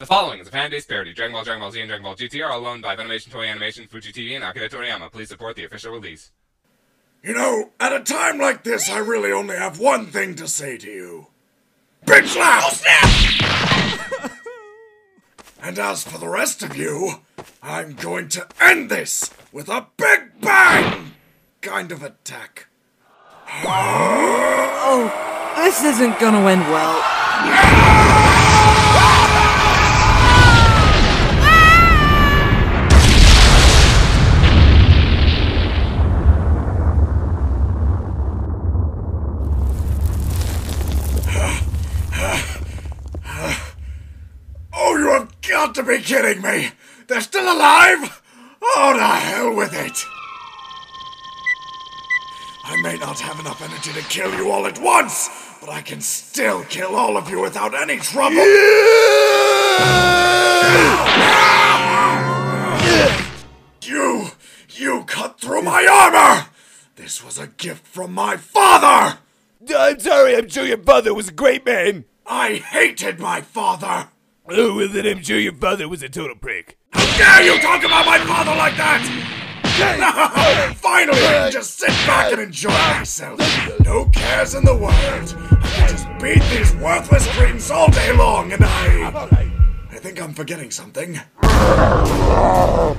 The following is a fan-based parody. Dragon Ball, Dragon Ball Z, and Dragon Ball GT are all owned by Funimation, Toei Animation, Fuji TV, and Akira Toriyama. Please support the official release. You know, at a time like this, I really only have one thing to say to you. Bitch slap! Oh, snap! and as for the rest of you, I'm going to end this with a big bang kind of attack. Oh, this isn't gonna end well. to be kidding me! They're still alive? Oh, the hell with it! I may not have enough energy to kill you all at once, but I can still kill all of you without any trouble. You, you cut through my armor! This was a gift from my father! I'm sorry, I'm sure your father was a great man. I hated my father! Oh, well, then I'm sure your father was a total prick. How dare you talk about my father like that! Finally, I can just sit back and enjoy myself. No cares in the world. I can just beat these worthless dreams all day long, and I. I think I'm forgetting something. Oh,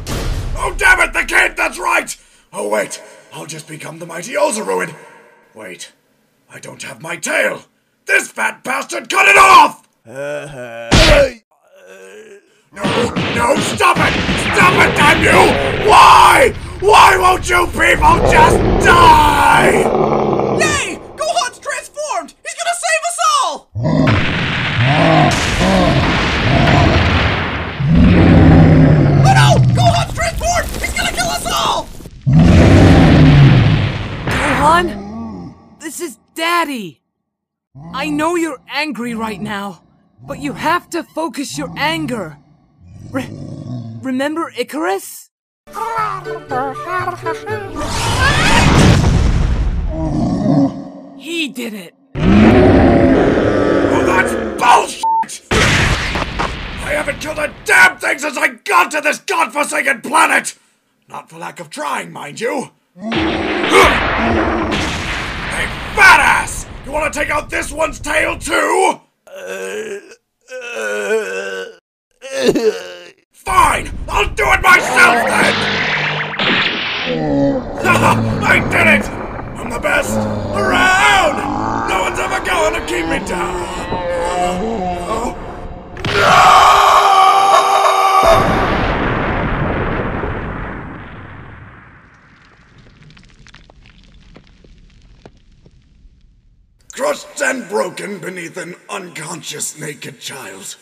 damn it, the kid! That's right! Oh, wait, I'll just become the mighty Ozaruid. Wait, I don't have my tail. This fat bastard cut it off! Uh-huh. No, no, stop it! Stop it, damn you! Why? Why won't you people just die? Yay! Gohan's transformed! He's gonna save us all! Oh no! Gohan's transformed! He's gonna kill us all! Gohan? This is Daddy. I know you're angry right now, but you have to focus your anger. Re- remember Icarus? He did it. Oh, that's bullshit! I haven't killed a damn thing since I got to this godforsaken planet! Not for lack of trying, mind you. hey, fat ass! You wanna take out this one's tail too? Uh, uh, uh, Fine! I'll do it myself then! I did it! I'm the best around! No one's ever going to keep me down! No! Crushed and broken beneath an unconscious naked child.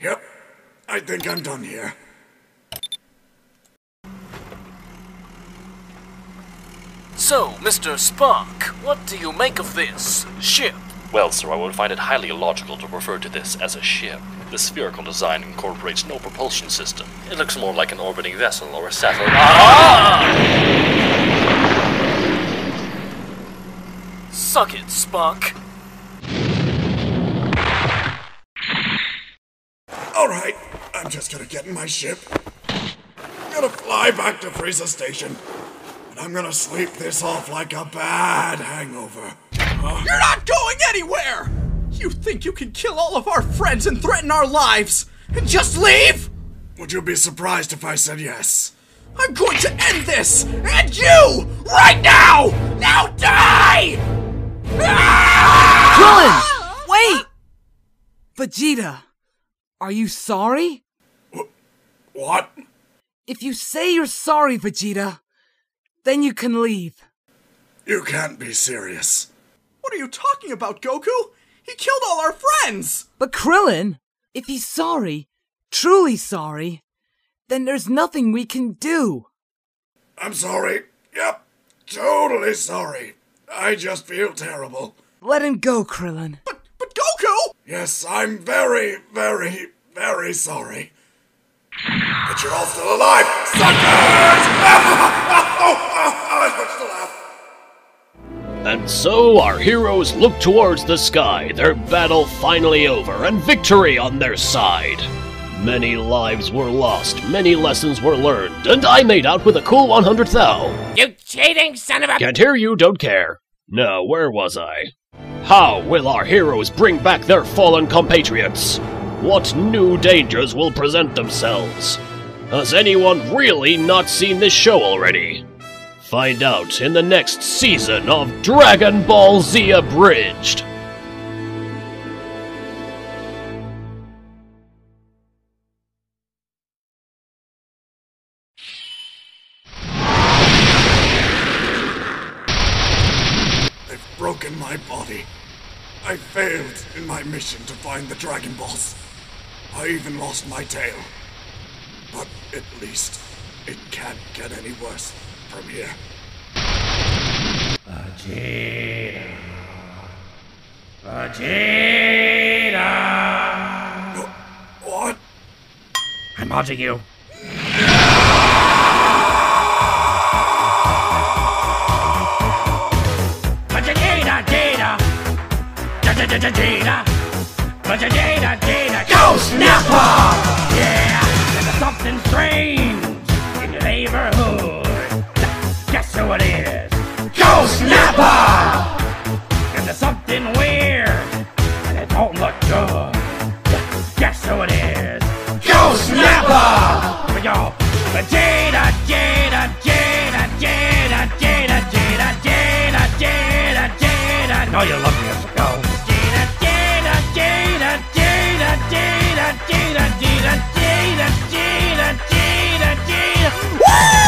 Yep, I think I'm done here. So, Mr. Spock, what do you make of this ship? Well, sir, I would find it highly illogical to refer to this as a ship. The spherical design incorporates no propulsion system. It looks more like an orbiting vessel or a satellite. Ah! Suck it, Spock. Alright, I'm just gonna get in my ship. I'm gonna fly back to Frieza Station. And I'm gonna sleep this off like a bad hangover. You're not going anywhere! You think you can kill all of our friends and threaten our lives and just leave? Would you be surprised if I said yes? I'm going to end this! And you! Right now! Now die! Ah! Krillin! Wait! Vegeta, are you sorry? What? If you say you're sorry, Vegeta, then you can leave. You can't be serious. What are you talking about, Goku? He killed all our friends! But Krillin, if he's sorry, truly sorry, then there's nothing we can do. I'm sorry. Yep, totally sorry. I just feel terrible. Let him go, Krillin. But, but Goku! Yes, I'm very, very, very sorry. But you're all still alive, suckers! that hurts to laugh. And so our heroes look towards the sky, their battle finally over, and victory on their side. Many lives were lost, many lessons were learned, and I made out with a cool 100 thou. You cheating son of a. Can't hear you, don't care. Now, where was I? How will our heroes bring back their fallen compatriots? What new dangers will present themselves? Has anyone really not seen this show already? Find out in the next season of Dragon Ball Z Abridged. They've broken my body. I failed in my mission to find the Dragon Balls. I even lost my tail. But at least it can't get any worse from here. Vegeta. Vegeta. What? I'm haunting you. Vegeta. Vegeta, Jada. Vegeta, Jada. Go Snapper! Yeah, something strange Gina, Gina, Gina, Gina. Woo!